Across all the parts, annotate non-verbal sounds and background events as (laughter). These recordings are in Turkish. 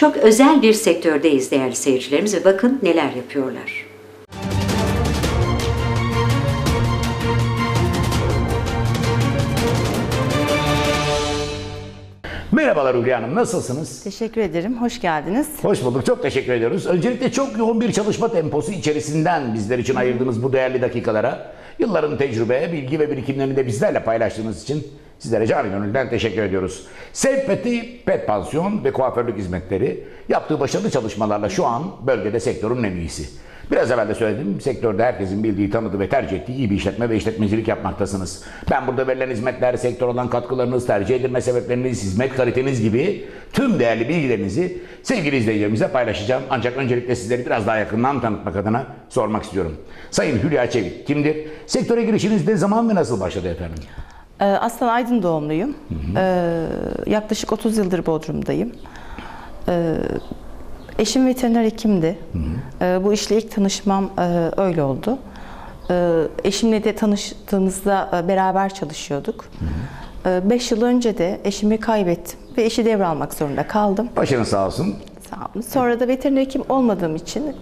Çok özel bir sektördeyiz değerli seyircilerimiz ve bakın neler yapıyorlar. Merhabalar Hülya Hanım, nasılsınız? Teşekkür ederim. Hoş geldiniz. Hoş bulduk, çok teşekkür ediyoruz. Öncelikle çok yoğun bir çalışma temposu içerisinden bizler için ayırdığınız bu değerli dakikalara, yılların tecrübe, bilgi ve birikimlerini de bizlerle paylaştığınız için sizlere canı gönülden teşekkür ediyoruz. Sev Pet'i, Pet Pansiyon ve kuaförlük hizmetleri yaptığı başarılı çalışmalarla şu an bölgede sektörün en iyisi. Biraz evvel de söyledim, sektörde herkesin bildiği, tanıdığı ve tercih ettiği iyi bir işletme ve işletmecilik yapmaktasınız. Ben burada verilen hizmetler, sektör olan katkılarınız, tercih edilme sebepleriniz, hizmet kaliteniz gibi tüm değerli bilgilerinizi sevgili izleyicilerimizle paylaşacağım. Ancak öncelikle sizleri biraz daha yakından tanıtmak adına sormak istiyorum. Sayın Hülya Çevik kimdir? Sektöre girişiniz ne zaman ve nasıl başladı efendim? Ee, Aslan Aydın doğumluyum. Ee, yaklaşık 30 yıldır Bodrum'dayım. Ee, eşim veteriner hekimdi. Ee, bu işle ilk tanışmam e, öyle oldu. Eşimle de tanıştığımızda e, beraber çalışıyorduk. 5 yıl önce de eşimi kaybettim ve eşi devralmak zorunda kaldım. Başınız sağ olsun. Sağ olun. Sonra da veteriner hekim olmadığım için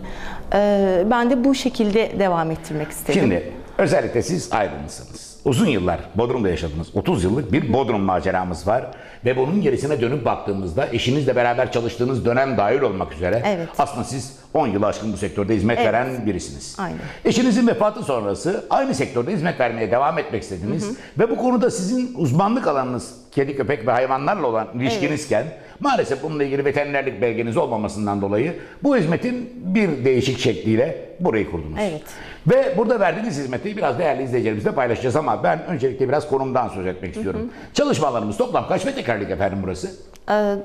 e, ben de bu şekilde devam ettirmek istedim. Şimdi özellikle siz Aydınlısınız. Uzun yıllar Bodrum'da yaşadınız. 30 yıllık bir Bodrum maceramız var. Ve bunun gerisine dönüp baktığımızda eşinizle beraber çalıştığınız dönem dahil olmak üzere Evet. aslında siz 10 yılı aşkın bu sektörde hizmet Evet. veren birisiniz. Aynen. Eşinizin vefatı sonrası aynı sektörde hizmet vermeye devam etmek istediniz. Ve bu konuda sizin uzmanlık alanınız kedi, köpek ve hayvanlarla olan ilişkinizken maalesef bununla ilgili veterinerlik belgeniz olmamasından dolayı bu hizmetin bir değişik şekliyle burayı kurdunuz. Evet. Ve burada verdiğiniz hizmeti biraz değerli izleyicilerimizle paylaşacağız ama ben öncelikle biraz konumdan söz etmek istiyorum. Çalışmalarımız toplam kaç metrekarelik efendim burası?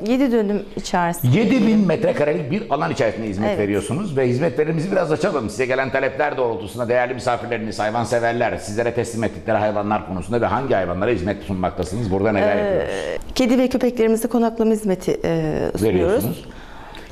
7 dönüm içerisinde. 7000 metrekarelik bir alan içerisinde hizmet Evet. Veriyorsunuz ve hizmetlerimizi biraz açalım. Size gelen talepler doğrultusunda değerli misafirleriniz, hayvanseverler, sizlere teslim ettikleri hayvanlar konusunda ve hangi hayvanlara hizmet sunmaktasınız? Burada neler yapıyoruz? Kedi ve köpeklerimize konaklama hizmeti e, sunuyoruz. Veriyorsunuz.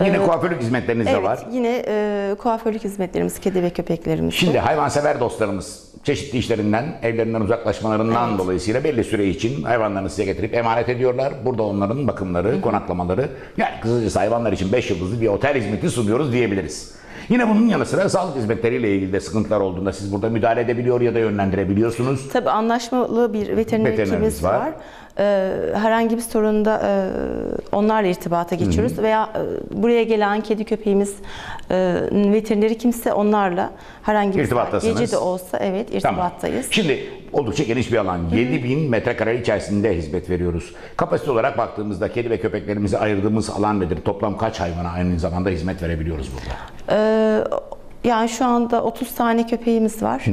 Yine kuaförlük hizmetleriniz de Evet, var. yine e, kuaförlük hizmetlerimiz, kedi ve köpeklerimiz. Şimdi hayvansever dostlarımız çeşitli işlerinden, evlerinden uzaklaşmalarından dolayısıyla belli süre için hayvanlarını size getirip emanet ediyorlar. Burada onların bakımları, konaklamaları, yani kısacası hayvanlar için 5 yıldızlı bir otel hizmeti sunuyoruz diyebiliriz. Yine bunun yanı sıra sağlık hizmetleriyle ilgili de sıkıntılar olduğunda siz burada müdahale edebiliyor ya da yönlendirebiliyorsunuz. Tabii anlaşmalı bir veteriner hekimimiz var. var. E, herhangi bir sorunda e, onlarla irtibata geçiyoruz veya e, buraya gelen kedi köpeğimiz e, veterineri kimse onlarla herhangi bir gece de olsa evet irtibattayız. Şimdi oldukça geniş bir alan. 7000 metrekare içerisinde hizmet veriyoruz. Kapasite olarak baktığımızda kedi ve köpeklerimizi ayırdığımız alan nedir? Toplam kaç hayvana aynı zamanda hizmet verebiliyoruz burada? Ee, yani şu anda 30 tane köpeğimiz var.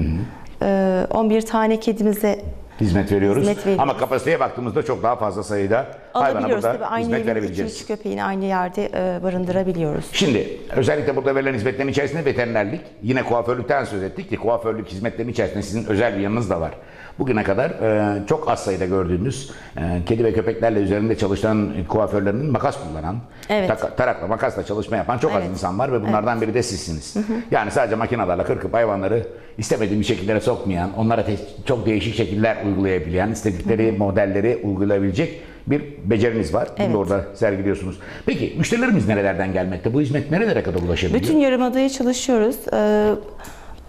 Ee, 11 tane kedimize hizmet veriyoruz. Hizmet veriyoruz. Ama kapasiteye baktığımızda çok daha fazla sayıda hayvana burada Tabii aynı hizmet verebileceğiz. 2-3 köpeğini aynı yerde e, barındırabiliyoruz. Şimdi özellikle burada verilen hizmetlerin içerisinde veterinerlik, yine kuaförlükten söz ettik ki kuaförlük hizmetlerinin içerisinde sizin özel bir yanınız da var. Bugüne kadar e, çok az sayıda gördüğümüz e, kedi ve köpeklerle üzerinde çalışan kuaförlerinin makas kullanan, Evet. taka- tarakla, makasla çalışma yapan çok az Evet. insan var ve bunlardan biri de sizsiniz. Yani sadece makinelerle kırkıp hayvanları istemediğim şekillere sokmayan, onlara çok değişik şekiller uygulayabilen, istedikleri modelleri uygulayabilecek bir beceriniz var. Bunu da Evet. orada sergiliyorsunuz. Peki müşterilerimiz nerelerden gelmekte? Bu hizmet nerelere kadar ulaşabiliyor? Bütün yarımadaya çalışıyoruz. Ee,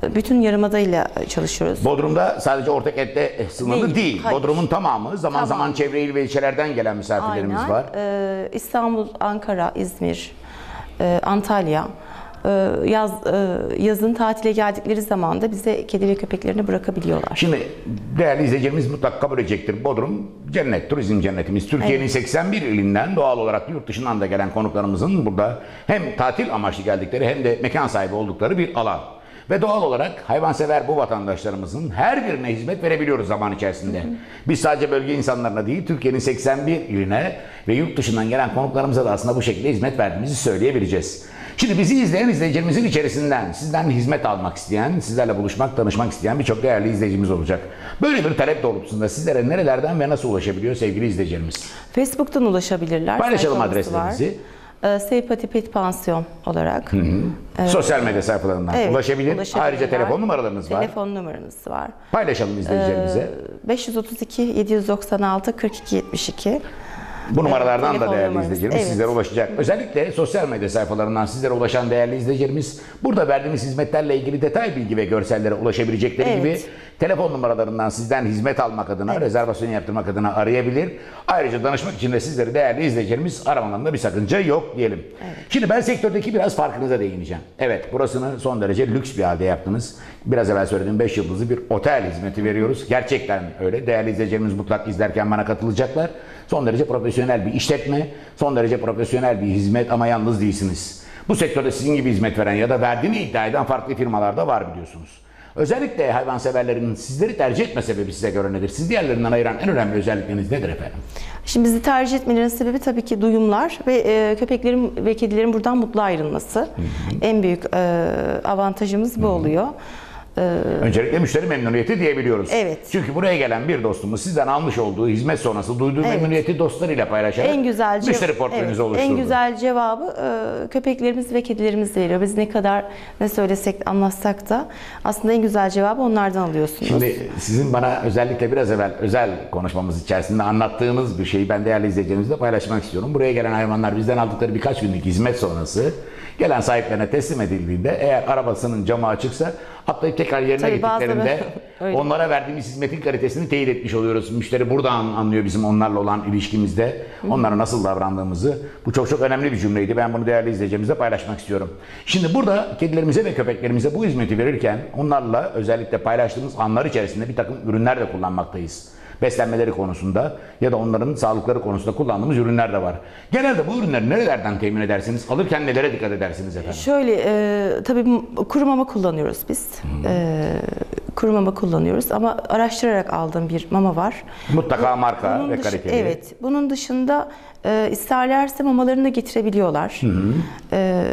bütün yarımadayla çalışıyoruz. Bodrum'da sadece Ortakent'te sınırlı değil. Değil, hayır. Bodrum'un tamamı zaman Tamam. zaman çevre il ve ilçelerden gelen misafirlerimiz Aynen. var. Ee, İstanbul, Ankara, İzmir, e, Antalya. Ee, yaz e, yazın tatile geldikleri zaman da bize kedi ve köpeklerini bırakabiliyorlar. Şimdi değerli izleyicilerimiz mutlaka kabul edecektir. Bodrum cennet, turizm cennetimiz. Türkiye'nin 81 ilinden doğal olarak yurt dışından da gelen konuklarımızın burada hem tatil amaçlı geldikleri hem de mekan sahibi oldukları bir alan. Ve doğal olarak hayvansever bu vatandaşlarımızın her birine hizmet verebiliyoruz zaman içerisinde. Biz sadece bölge insanlarına değil, Türkiye'nin 81 iline ve yurt dışından gelen konuklarımıza da aslında bu şekilde hizmet verdiğimizi söyleyebileceğiz. Şimdi bizi izleyen izleyicilerimizin içerisinden sizden hizmet almak isteyen, sizlerle buluşmak, tanışmak isteyen birçok değerli izleyicimiz olacak. Böyle bir talep doğrultusunda sizlere nerelerden ve nasıl ulaşabiliyor sevgili izleyicilerimiz? Facebook'tan ulaşabilirler. Paylaşalım Sayfamız var. Adreslerinizi. Ee, Seypati Pet Pansiyon olarak. Sosyal medya sayfalarından Evet, ulaşabilir. Ayrıca telefon numaralarınız var. Telefon numaramız var. Paylaşalım izleyicilerimize. 532 796 42 72. Bu numaralardan telefon da değerli numaramız. izleyicilerimiz Evet. sizlere ulaşacak. Özellikle sosyal medya sayfalarından sizlere ulaşan değerli izleyicilerimiz burada verdiğimiz hizmetlerle ilgili detay bilgi ve görsellere ulaşabilecekleri Evet. gibi telefon numaralarından sizden hizmet almak adına, rezervasyon yaptırmak adına arayabilir. Ayrıca danışmak için de sizleri değerli izleyicilerimiz aramalarında bir sakınca yok diyelim. Şimdi ben sektördeki biraz farkınıza değineceğim. Evet burasını son derece lüks bir halde yaptınız. Biraz evvel söylediğim 5 yıldızlı bir otel hizmeti veriyoruz. Gerçekten öyle. Değerli izleyicilerimiz mutlak izlerken bana katılacaklar. Son derece profesyonel bir işletme, son derece profesyonel bir hizmet ama yalnız değilsiniz. Bu sektörde sizin gibi hizmet veren ya da verdiğini iddia eden farklı firmalar da var biliyorsunuz. Özellikle hayvanseverlerin sizleri tercih etme sebebi size göre nedir? Siz diğerlerinden ayıran en önemli özellikleriniz nedir efendim? Şimdi bizi tercih etmelerinin sebebi tabii ki duyumlar ve e, köpeklerin ve kedilerin buradan mutlu ayrılması. En büyük e, avantajımız bu oluyor. E, Öncelikle müşteri memnuniyeti diyebiliyoruz. Evet. Çünkü buraya gelen bir dostumuz sizden almış olduğu hizmet sonrası duyduğu Evet. memnuniyeti dostlarıyla paylaşarak en güzel müşteri portföyünüzü evet, oluşturdu. En güzel cevabı e, köpeklerimiz ve kedilerimiz veriyor. Biz ne kadar ne söylesek anlatsak da aslında en güzel cevabı onlardan alıyorsunuz. Şimdi sizin bana özellikle biraz evvel özel konuşmamız içerisinde anlattığınız bir şeyi ben değerli izleyicilerimizle paylaşmak istiyorum. Buraya gelen hayvanlar bizden aldıkları birkaç günlük hizmet sonrası gelen sahiplerine teslim edildiğinde eğer arabasının camı açıksa atlayıp tekrar yerine Tabii getirdiklerinde (laughs) onlara verdiğimiz hizmetin kalitesini teyit etmiş oluyoruz. Müşteri buradan anlıyor bizim onlarla olan ilişkimizde onlara nasıl davrandığımızı. Bu çok çok önemli bir cümleydi. Ben bunu değerli izleyicilerimizle paylaşmak istiyorum. Şimdi burada kedilerimize ve köpeklerimize bu hizmeti verirken onlarla özellikle paylaştığımız anlar içerisinde bir takım ürünler de kullanmaktayız. Beslenmeleri konusunda ya da onların sağlıkları konusunda kullandığımız ürünler de var. Genelde bu ürünleri nerelerden temin edersiniz? Alırken nelere dikkat edersiniz efendim? Şöyle e, tabii kuru mama kullanıyoruz biz. E, kuru mama kullanıyoruz ama araştırarak aldığım bir mama var. Mutlaka marka Bunun ve dışı- kaliteli. Evet. Bunun dışında e, isterlerse mamalarını da getirebiliyorlar. E,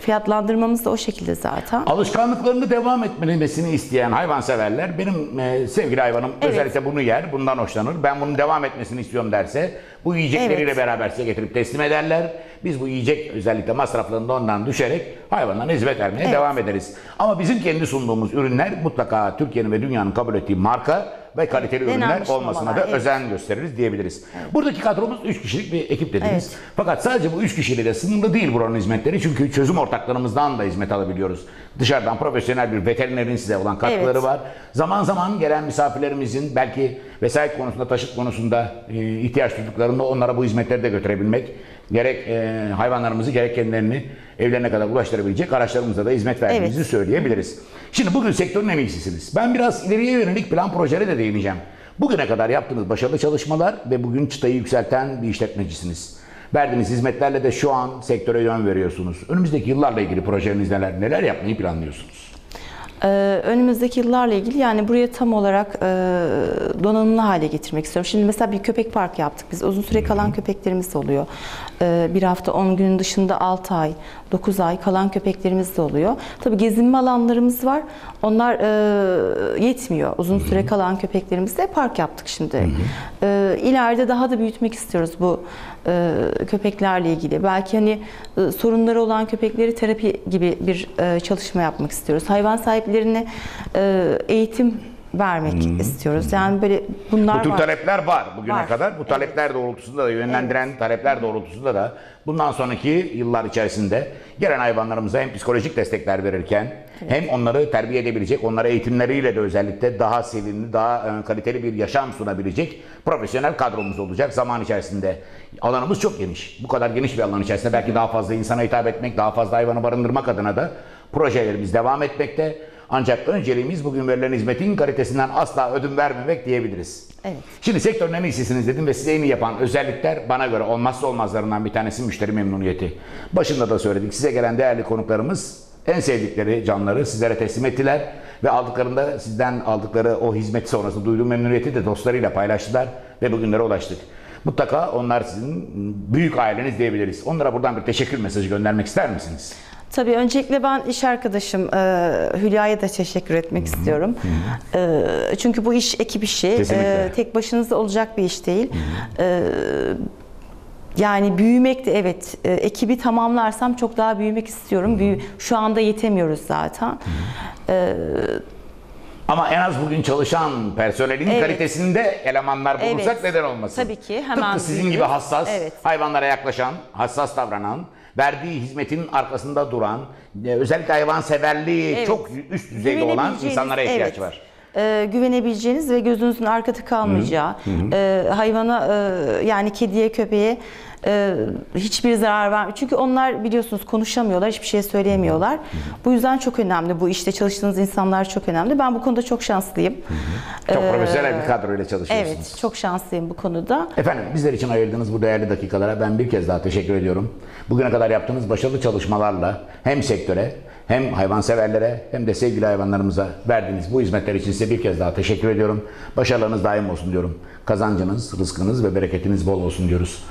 fiyatlandırmamız da o şekilde zaten. Alışkanlıklarını devam etmesini isteyen hayvanseverler benim e, sevgili hayvanım Evet. özellikle bunu yer, bundan hoşlanır. Ben bunun devam etmesini istiyorum derse bu yiyecekleriyle Evet. beraber size getirip teslim ederler. Biz bu yiyecek özellikle masraflarını da ondan düşerek hayvanlara hizmet vermeye Evet. devam ederiz. Ama bizim kendi sunduğumuz ürünler mutlaka Türkiye'nin ve dünyanın kabul ettiği marka ve kaliteli ürünler denenmiş olmasına da evet. özen gösteririz diyebiliriz. Buradaki kadromuz 3 kişilik bir ekip dediniz. Evet. Fakat sadece bu 3 kişiyle de sınırlı değil buranın hizmetleri. Çünkü çözüm ortaklarımızdan da hizmet alabiliyoruz. Dışarıdan profesyonel bir veterinerin size olan katkıları Evet. var. Zaman zaman gelen misafirlerimizin belki vesayet konusunda, taşıt konusunda e, ihtiyaç duyduklarında onlara bu hizmetleri de götürebilmek, gerek e, hayvanlarımızı gerek kendilerini evlerine kadar ulaştırabilecek araçlarımıza da hizmet verdiğimizi Evet. söyleyebiliriz. Şimdi bugün sektörün en iyisisiniz. Ben biraz ileriye yönelik plan projelere de değineceğim. Bugüne kadar yaptığınız başarılı çalışmalar ve bugün çıtayı yükselten bir işletmecisiniz. Verdiğiniz hizmetlerle de şu an sektöre yön veriyorsunuz. Önümüzdeki yıllarla ilgili projeniz neler, neler yapmayı planlıyorsunuz? Ee, önümüzdeki yıllarla ilgili yani buraya tam olarak e, donanımlı hale getirmek istiyorum. Şimdi mesela bir köpek park yaptık biz. Uzun süre kalan köpeklerimiz oluyor. Ee, bir hafta 10 günün dışında 6 ay, 9 ay kalan köpeklerimiz de oluyor. Tabii gezinme alanlarımız var. Onlar e, yetmiyor. Uzun süre kalan köpeklerimizde park yaptık şimdi. Ee, ileride daha da büyütmek istiyoruz bu köpeklerle ilgili. Belki hani e, sorunları olan köpekleri terapi gibi bir e, çalışma yapmak istiyoruz. Hayvan sahiplerine e, eğitim vermek istiyoruz. Yani böyle bunlar Bu tür var. talepler var bugüne Var. kadar. Bu talepler doğrultusunda da yönlendiren talepler doğrultusunda da bundan sonraki yıllar içerisinde gelen hayvanlarımıza hem psikolojik destekler verirken hem onları terbiye edebilecek, onlara eğitimleriyle de özellikle daha sevimli, daha e, kaliteli bir yaşam sunabilecek profesyonel kadromuz olacak zaman içerisinde. Alanımız çok geniş. Bu kadar geniş bir alan içerisinde belki daha fazla insana hitap etmek, daha fazla hayvanı barındırmak adına da projelerimiz devam etmekte. Ancak önceliğimiz bugün verilen hizmetin kalitesinden asla ödün vermemek diyebiliriz. Evet. Şimdi sektörün en iyisisiniz dedim ve size en iyi yapan özellikler bana göre olmazsa olmazlarından bir tanesi müşteri memnuniyeti. Başında da söyledik. Size gelen değerli konuklarımız en sevdikleri canları sizlere teslim ettiler ve aldıklarında sizden aldıkları o hizmet sonrası duyduğu memnuniyeti de dostlarıyla paylaştılar ve bugünlere ulaştık. Mutlaka onlar sizin büyük aileniz diyebiliriz. Onlara buradan bir teşekkür mesajı göndermek ister misiniz? Tabii öncelikle ben iş arkadaşım e, Hülya'ya da teşekkür etmek istiyorum. E, çünkü bu iş ekip işi. E, tek başınıza olacak bir iş değil. E, yani büyümek de evet. E, ekibi tamamlarsam çok daha büyümek istiyorum. Büyü, şu anda yetemiyoruz zaten. E, Ama en az bugün çalışan personelin Evet. kalitesinde elemanlar bulursak Evet. neden olmasın? Tabii ki, hemen Tıpkı sizin gibi hassas, Evet. hayvanlara yaklaşan, hassas davranan, verdiği hizmetin arkasında duran, e, özellikle hayvanseverliği Evet. çok üst düzeyde olan Güvenebileceğiniz- insanlara ihtiyaç evet. var. Ee, güvenebileceğiniz ve gözünüzün arkada kalmayacağı, e, hayvana e, yani kediye, köpeğe e, hiçbir zarar vermiyor. Çünkü onlar biliyorsunuz konuşamıyorlar, hiçbir şey söyleyemiyorlar. Bu yüzden çok önemli. Bu işte çalıştığınız insanlar çok önemli. Ben bu konuda çok şanslıyım. Çok Ee, profesyonel bir kadroyla çalışıyorsunuz. Evet, çok şanslıyım bu konuda. Efendim bizler için ayırdığınız bu değerli dakikalara ben bir kez daha teşekkür ediyorum. Bugüne kadar yaptığınız başarılı çalışmalarla hem sektöre hem hayvanseverlere hem de sevgili hayvanlarımıza verdiğiniz bu hizmetler için size bir kez daha teşekkür ediyorum. Başarılarınız daim olsun diyorum. Kazancınız, rızkınız ve bereketiniz bol olsun diyoruz.